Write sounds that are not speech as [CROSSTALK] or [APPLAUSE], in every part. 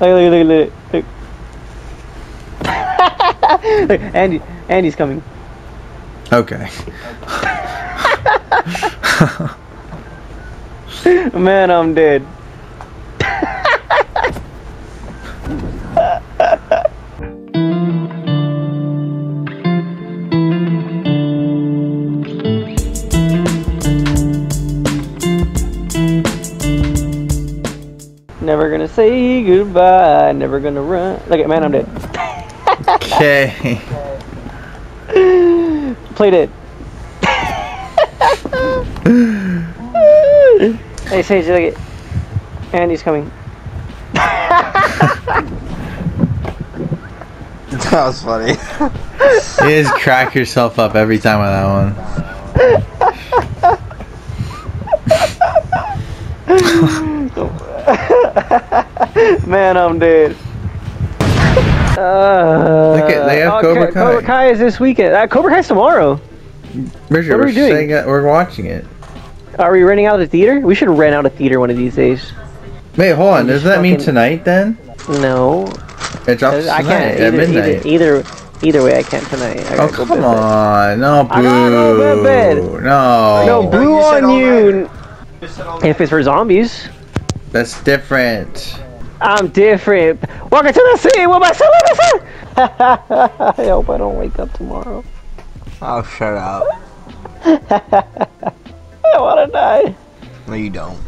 Look, look, look, look, look. look [LAUGHS] Andy, Andy's coming. Okay. [LAUGHS] Man, I'm dead. [LAUGHS] goodbye, never gonna run. Look at man, I'm dead. Okay. [LAUGHS] Played it. [LAUGHS] hey Sage, look it. Andy's coming. [LAUGHS] That was funny. You just crack yourself up every time with that one. Man, I'm dead. Uh, Look at- they have oh, Cobra Kai. Cobra Kai is this weekend. Uh, Cobra Kai's tomorrow. Richard, What are we're we doing? saying it- we're watching it. Are we renting out a theater? We should rent out a theater one of these days. Wait, hold on. Does that mean tonight then? No, It drops I can't. at midnight. either, either, either way, I can't tonight. I oh come on! No, boo! I gotta go bed. No, No, Bro, blue you said on all you. If it's for zombies, that's different. I'm different. Welcome to the city with my son. [LAUGHS] I hope I don't wake up tomorrow. Oh, shut up. [LAUGHS] I wanna die. No, you don't.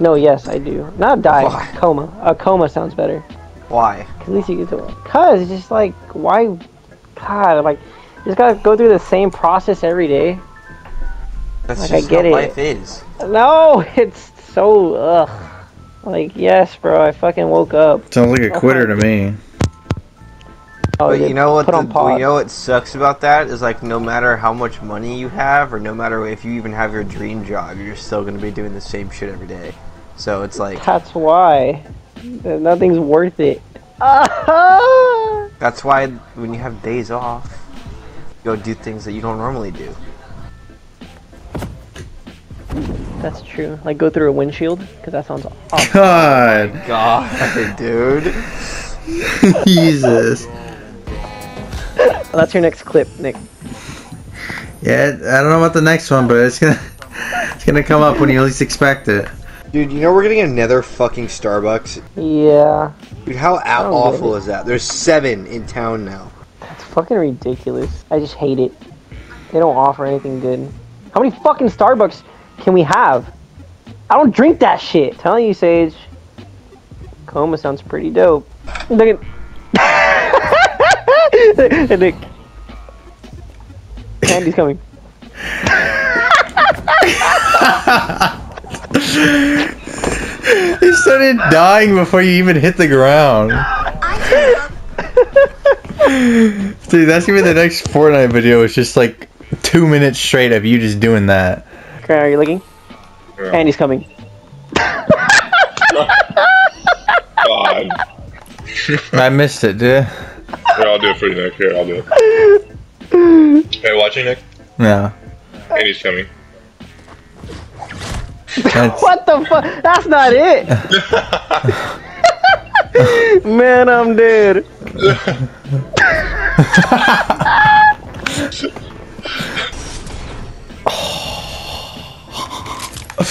No, yes, I do. Not die. Why? Coma. A coma sounds better. Why? At least you get to. Cause it's just like why, God, like you just gotta go through the same process every day. That's Like, I just get how it. life is. No, [LAUGHS] it's so ugh. Like yes, bro, I fucking woke up. Sounds like a quitter to me. Oh, But yeah, you know what? Put The, you know what sucks about that is like no matter how much money you have, or no matter if you even have your dream job, you're still gonna be doing the same shit every day. So it's like That's why. Nothing's worth it. Ah! that's why when you have days off, you go do things that you don't normally do. That's true. Like go through a windshield, because that sounds awesome. [LAUGHS] God, God, dude. [LAUGHS] Jesus. That's your next clip, Nick. Yeah, I don't know about the next one, but it's gonna it's gonna come up when you least expect it. Dude, you know we're getting another fucking Starbucks. Yeah, Dude, how out don't get awful it. is that? There's seven in town now. it's fucking ridiculous. I just hate it. They don't offer anything good. How many fucking Starbucks can we have? I don't drink that shit. Telling you, Sage. Coma sounds pretty dope. Look at [LAUGHS] Nick. Andy's coming. You started dying before you even hit the ground. Dude, that's gonna be the next Fortnite video. It's just like two minutes straight of you just doing that. Okay, are you looking? Yeah. Andy's coming. God. [LAUGHS] I missed it, dude. Here, I'll do it for you, Nick. Here, I'll do it. Hey, watching, Nick? Yeah. Andy's coming. That's, [LAUGHS] What the fuck? That's not it. [LAUGHS] Man, I'm dead.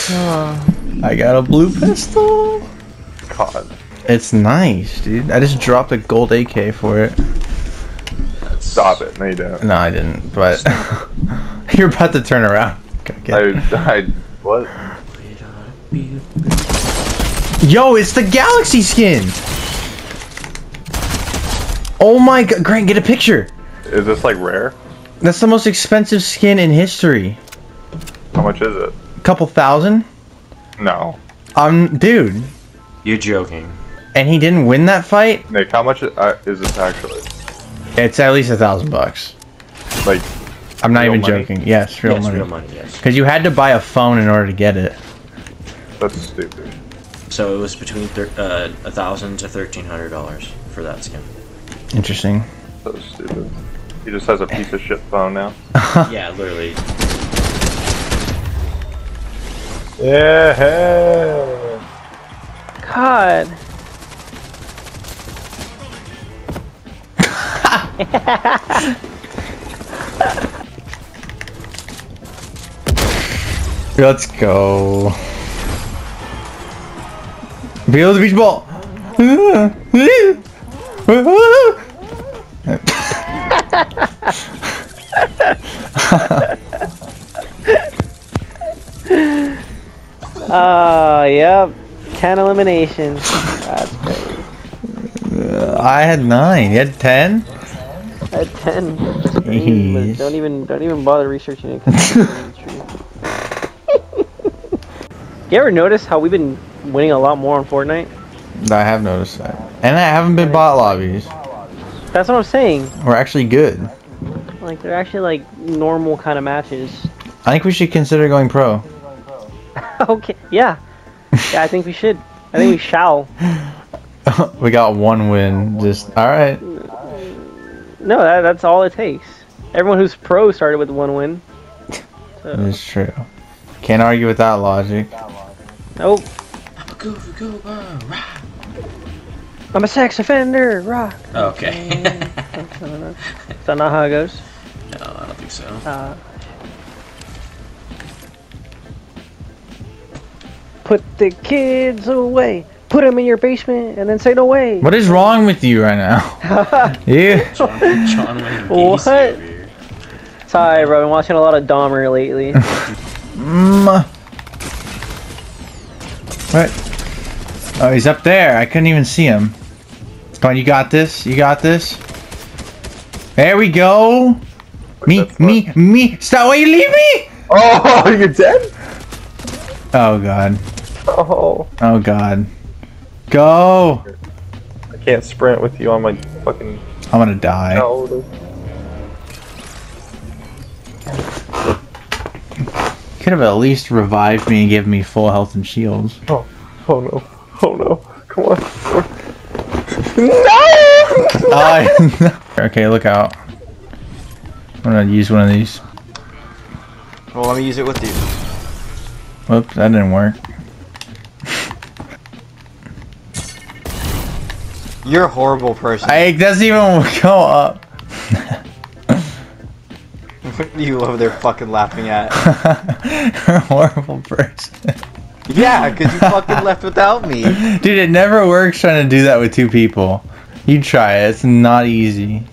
I got a blue pistol. God. It's nice, dude. I just dropped a gold AK for it. Stop it. No, you don't. No, I didn't, but [LAUGHS] you're about to turn around. I, I, what? Yo, it's the Galaxy skin! Oh my god, Grant, get a picture! Is this like rare? That's the most expensive skin in history. How much is it? Couple thousand? No. Um, dude. You're joking. And he didn't win that fight? Nick, how much uh, is this actually? It's at least a thousand bucks. Like, I'm not even money? joking. Yes, real yes, money. real money, yes. Because you had to buy a phone in order to get it. that's stupid. So it was between thir- uh, a thousand to thirteen hundred dollars for that skin. Interesting. So stupid. He just has a piece of shit phone now. [LAUGHS] yeah, literally. Yeah. God. Let's go. Build the beach ball. [LAUGHS] Oh, yep. 10 eliminations. That's crazy. I had nine. You had ten. I had 10. Jeez. don't even don't even bother researching it. 'cause it's [LAUGHS] true. you ever notice how we've been winning a lot more on Fortnite? I have noticed that, and I haven't been bot lobbies. That's what I'm saying. We're actually good. Like they're actually like normal kind of matches. I think we should consider going pro. [LAUGHS] okay, yeah. Yeah, I think we should. I think we shall. [LAUGHS] we got one win. Just all right. No, that, that's all it takes. Everyone who's pro started with one win. So, It's true. Can't argue with that logic. nope. I'm a goofy goober. Rah. I'm a sex offender. Rock. Okay. [LAUGHS] Is that not how it goes? no, I don't think so. Uh, put the kids away. Put them in your basement and then say no way. What is wrong with you right now? [LAUGHS] yeah. John, John Wayne What? Gacy over here. Sorry, bro. I've been watching a lot of Dahmer lately. [LAUGHS] Mm. What? Oh, he's up there. I couldn't even see him. Come on, you got this. You got this. There we go. Me, That's me, me. Stop! Why you leave me? Oh, [LAUGHS] you're dead? Oh god. Oh. Oh god. Go. I can't sprint with you on my fucking I'm gonna die. shoulder. Could have at least revived me and given me full health and shields. Oh, oh no. Oh no. Come on. [LAUGHS] No! Oh, okay, look out. I'm gonna use one of these. Well, let me use it with you. Whoops, that didn't work. You're a horrible person. I, it doesn't even [LAUGHS] go up. What are you over there fucking laughing at. You're [LAUGHS] a horrible person. Yeah, because you [LAUGHS] fucking left without me. Dude, it never works trying to do that with two people. You try it, it's not easy.